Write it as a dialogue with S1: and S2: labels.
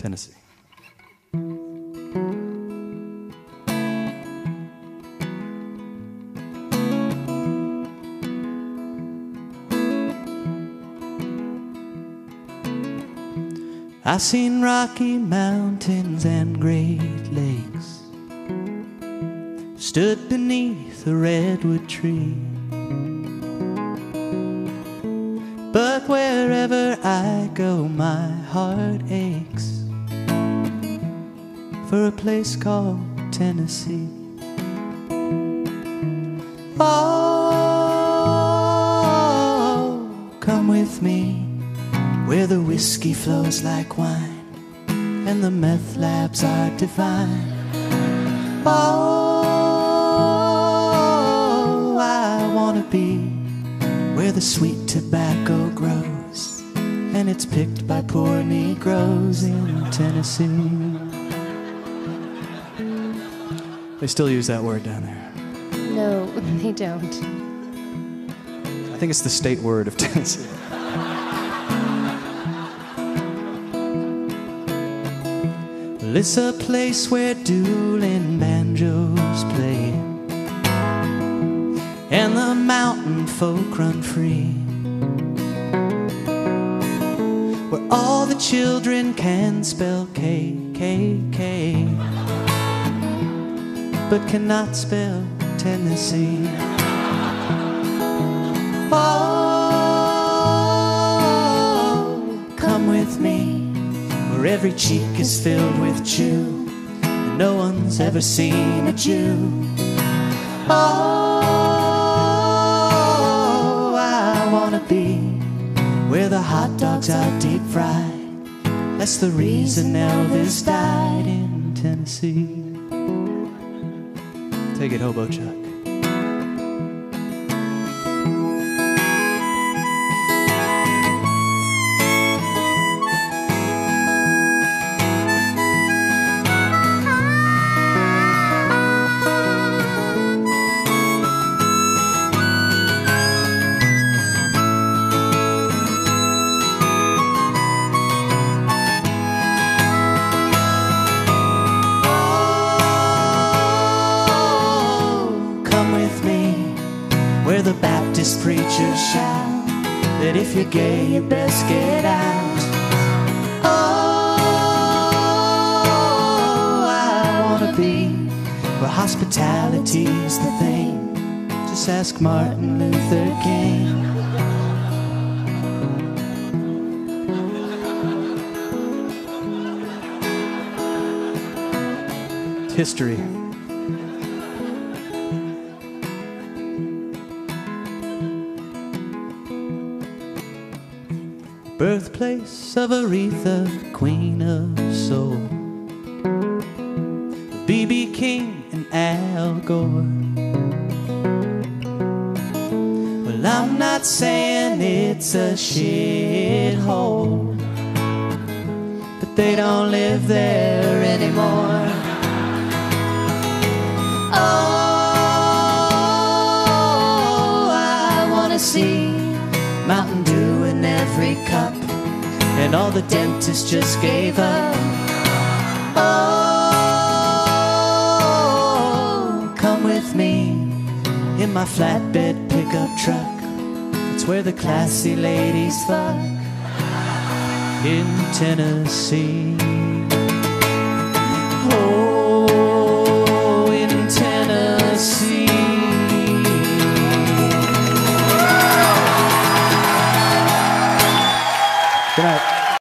S1: Tennessee. I've seen Rocky Mountains and Great Lakes, stood beneath a redwood tree. But wherever I go, my heart aches for a place called Tennessee. Oh, come with me where the whiskey flows like wine and the meth labs are divine. Oh, I wanna be where the sweet tobacco grows and it's picked by poor Negroes in Tennessee. They still use that word down there.
S2: No, they don't.
S1: I think it's the state word of Tennessee. Well, it's a place where dueling banjos play, and the mountain folk run free. Where all the children can spell K, K, K, but cannot spell Tennessee. Oh, come with me where every cheek is filled with chew and no one's ever seen a Jew. Oh, I wanna be where the hot dogs are deep fried. That's the reason Elvis died in Tennessee. Take it, Hobo Chuck. The Baptist preacher shout that if you're gay, you best get out. Oh, I wanna be where hospitality's the thing. Just ask Martin Luther King. History. Birthplace of Aretha, queen of soul. B.B. King and Al Gore. Well, I'm not saying it's a shithole, but they don't live there anymore. And all the dentists just gave up. Oh, come with me in my flatbed pickup truck. It's where the classy ladies fuck in Tennessee.